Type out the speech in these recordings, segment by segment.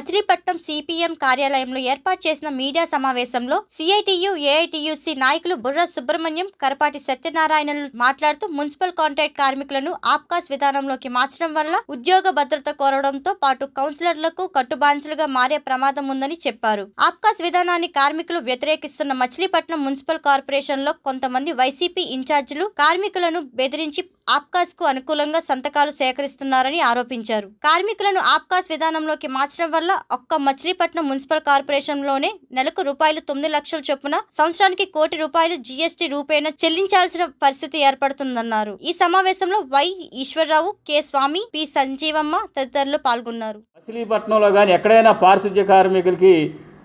Machilipatnam CPM కార్యాలయంలో ఏర్పాటు చేసిన మీడియా సమావేశంలో సిఐటియు ఏఐటియుసి నాయకులు బుర్ర సుబ్రహ్మణ్యం కరపాటి సత్యనారాయణలు మాట్లాడుతూ మున్సిపల్ కాంట్రాక్ట్ కార్మికులను ఆప్కాస్ విధానంలోకి మార్చడం వల్ల ఉద్యోగ భద్రత కోరడంతో పాటు కౌన్సిలర్లకు కట్టుబాన్సులుగా మారే ప్రమాదం ఉందని చెప్పారు. ఆప్కాస్ విధానాన్ని కార్మికులు వ్యతిరేకిస్తున్న మచిలీపట్నం మున్సిపల్ కార్పొరేషన్లో కొంతమంది వైసీపీ ఇన్ఛార్జీలు కార్మికులను బెదిరించి ఆప్కాస్కు అనుకూలంగా సంతకాలు సేకరిస్తున్నారని ఆరోపించారు. కార్మికులను ఆప్కాస్ విధానంలోకి మార్చడం వల్ల ఒక్క మచిలీపట్నం మున్సిపల్ కార్పొరేషన్లోనే నెలకు రూపాయలు తొమ్మిది లక్షల చొప్పున సంవత్సరానికి కోటి రూపాయలు జీఎస్టీ రూపేణ చెల్లించాల్సిన పరిస్థితి ఏర్పడుతుందన్నారు. ఈ సమావేశంలో Y Eswararao K Swamy P Sanjeevamma తదితరులు పాల్గొన్నారు. మచిలీపట్నంలో కానీ ఎక్కడైనా పారిశుద్ధ్య కార్మికులకి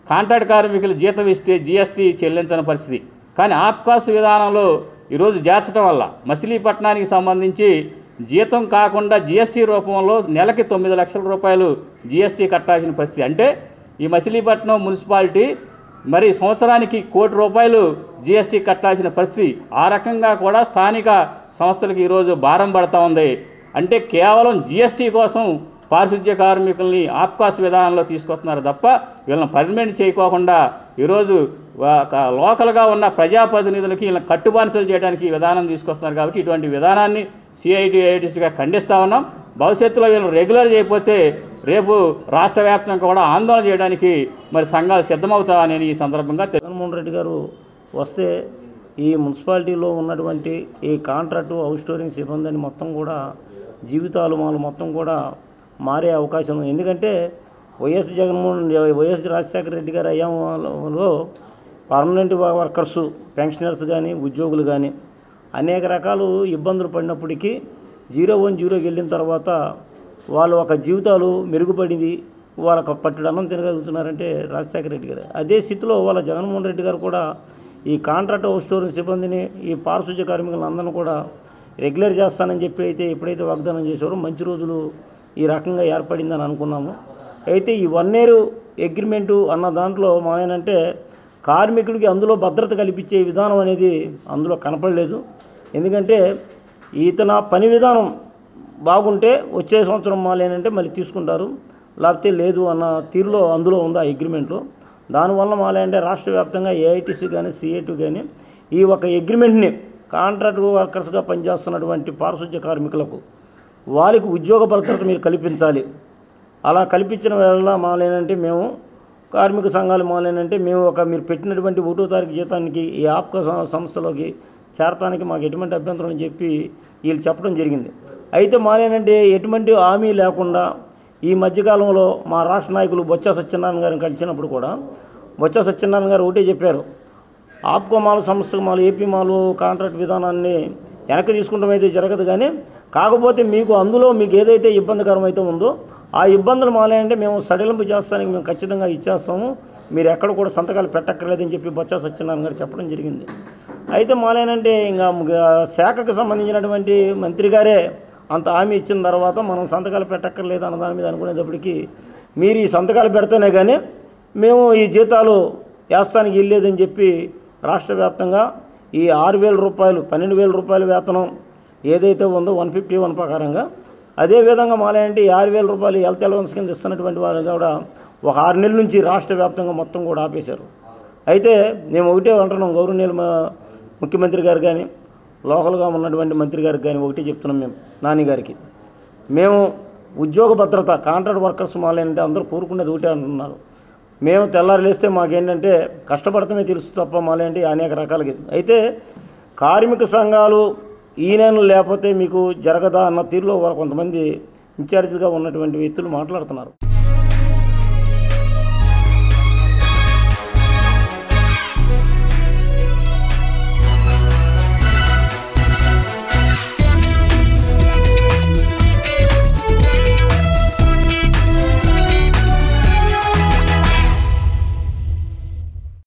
కాంట్రాక్ట్ కార్మికులు జీతం ఇస్తే జీఎస్టీ చెల్లించని పరిస్థితి. కానీ ఆప్కాస్ విధానంలో ఈరోజు చేర్చడం వల్ల మచిలీపట్నానికి సంబంధించి జీతం కాకుండా జీఎస్టీ రూపంలో నెలకి తొమ్మిది లక్షల రూపాయలు జీఎస్టీ కట్టాల్సిన పరిస్థితి. అంటే ఈ మచిలీపట్నం మున్సిపాలిటీ మరి సంవత్సరానికి కోటి రూపాయలు జీఎస్టీ కట్టాల్సిన పరిస్థితి. ఆ రకంగా కూడా స్థానిక సంస్థలకు ఈరోజు భారం పడతా ఉంది. అంటే కేవలం జీఎస్టీ కోసం పారిశుద్ధ్య కార్మికుల్ని ఆప్కాస్ విధానంలో తీసుకొస్తున్నారు తప్ప వీళ్ళని పర్మనెంట్ చేయకోకుండా ఈరోజు లోకల్గా ఉన్న ప్రజాప్రతినిధులకి వీళ్ళని కట్టుబానిసలు చేయడానికి విధానం తీసుకొస్తున్నారు కాబట్టి ఇటువంటి విధానాన్ని సిఐటి ఐఐటీసీగా ఖండిస్తా ఉన్నాం. భవిష్యత్తులో వీళ్ళు రెగ్యులర్ చేయకపోతే రేపు రాష్ట్ర వ్యాప్తంగా కూడా ఆందోళన చేయడానికి మరి సంఘాలు సిద్ధమవుతాయని ఈ సందర్భంగా జగన్మోహన్ రెడ్డి గారు వస్తే ఈ మున్సిపాలిటీలో ఉన్నటువంటి ఈ కాంట్రాక్టు హౌస్ స్టోరింగ్ సిబ్బందిని మొత్తం కూడా జీవితాలు మాలు మొత్తం కూడా మారే అవకాశం ఉంది. ఎందుకంటే వైఎస్ జగన్మోహన్ వైఎస్ రాజశేఖర రెడ్డి గారు అయ్యాలో పర్మనెంట్ వర్కర్సు పెన్షనర్స్ కానీ ఉద్యోగులు కానీ అనేక రకాలు ఇబ్బందులు పడినప్పటికీ జీరో వన్ జీరోకి వెళ్ళిన తర్వాత వాళ్ళు ఒక జీవితాలు మెరుగుపడింది వాళ్ళకు పట్టుడు అన్నం తినగలుగుతున్నారంటే రాజశేఖర రెడ్డి గారు. అదే స్థితిలో వాళ్ళ జగన్మోహన్ రెడ్డి గారు కూడా ఈ కాంట్రాక్ట్ హౌస్ సిబ్బందిని ఈ పారిశుద్ధ్య కార్మికులందరినీ కూడా రెగ్యులర్ చేస్తానని చెప్పి అయితే ఎప్పుడైతే వాగ్దానం చేశారో మంచి రోజులు ఈ రకంగా ఏర్పడిందని అనుకున్నాము. అయితే ఈ వన్ ఇయర్ అగ్రిమెంటు అన్న దాంట్లో మా ఏంటంటే కార్మికుడికి అందులో భద్రత కల్పించే విధానం అనేది అందులో కనపడలేదు. ఎందుకంటే ఈతన పని విధానం బాగుంటే వచ్చే సంవత్సరం మాలేనంటే మళ్ళీ తీసుకుంటారు. లేకపోతే లేదు అన్న తీరులో అందులో ఉంది ఆ అగ్రిమెంట్లో. దానివల్ల మాలేంటే రాష్ట్ర వ్యాప్తంగా ఏఐటీసీ కానీ సిఐటీ కానీ ఈ ఒక అగ్రిమెంట్ని కాంట్రాక్ట్ వర్కర్స్గా పనిచేస్తున్నటువంటి పారిశుద్ధ్య కార్మికులకు వారికి ఉద్యోగ భద్రత మీరు కల్పించాలి. అలా కల్పించిన వేళ మాలేనంటే మేము కార్మిక సంఘాలు మాలేనంటే మేము ఒక మీరు పెట్టినటువంటి ఒకటో తారీఖు జీతానికి ఈ ఆప్క సంస్థలోకి చేరటానికి మాకు ఎటువంటి అభ్యంతరం అని చెప్పి వీళ్ళు చెప్పడం జరిగింది. అయితే మాలేనంటే ఎటువంటి హామీ లేకుండా ఈ మధ్యకాలంలో మా రాష్ట్ర నాయకులు బొత్స సత్యనారాయణ గారిని కలిసినప్పుడు కూడా బొత్స సత్యనారాయణ గారు ఒకటే చెప్పారు. ఆప్కో మాల సంస్థ మాలు ఏపీ మాలు కాంట్రాక్ట్ విధానాన్ని వెనక్కి తీసుకుంటాం అయితే జరగదు కానీ కాకపోతే మీకు అందులో మీకు ఏదైతే ఇబ్బందికరం అయితే ఉందో ఆ ఇబ్బందులు మాలేయంటే మేము సడలింపు చేస్తానికి మేము ఖచ్చితంగా ఇచ్చేస్తాము. మీరు ఎక్కడ కూడా సంతకాలు పెట్టక్కర్లేదని చెప్పి బొత్స సత్యనారాయణ గారు చెప్పడం జరిగింది. అయితే మాలేనంటే ఇంకా శాఖకు సంబంధించినటువంటి మంత్రి గారే అంత హామీ ఇచ్చిన తర్వాత మనం సంతకాలు పెట్టక్కర్లేదు అన్న దాని మీద అనుకునేటప్పటికీ మీరు ఈ సంతకాలు పెడితేనే కానీ మేము ఈ జీతాలు వేస్తానికి వెళ్ళేదని చెప్పి రాష్ట్ర వ్యాప్తంగా ఈ ఆరు వేల రూపాయలు పన్నెండు వేల రూపాయల వేతనం ఏదైతే ఉందో వన్ ఫిఫ్టీ వన్ ప్రకారంగా అదేవిధంగా మాలేంటి ఈ ఆరు వేల రూపాయలు హెల్త్ అలవెన్స్ కింద ఇస్తున్నటువంటి వారు కూడా ఒక ఆరు నెలల నుంచి రాష్ట్ర వ్యాప్తంగా మొత్తం కూడా ఆపేశారు. అయితే మేము ఒకటే అంటున్నాం గౌరవనీయులు ముఖ్యమంత్రి గారు కానీ లోకల్గా ఉన్నటువంటి మంత్రి గారికి కానీ ఒకటే చెప్తున్నాం మేము నాని గారికి. మేము ఉద్యోగ భద్రత కాంట్రాక్ట్ వర్కర్స్ మాలేంటే అందరూ కోరుకునేది ఒకటే అంటున్నారు. మేము తెల్లారి లేస్తే మాకేంటంటే కష్టపడతామే తెలుసు తప్ప మాలేంటి అనేక రకాలుగా. అయితే కార్మిక సంఘాలు ఈయనను లేకపోతే మీకు జరగదా అన్న తీరులో కొంతమంది ఇన్ఛార్జిగా ఉన్నటువంటి వ్యక్తులు మాట్లాడుతున్నారు.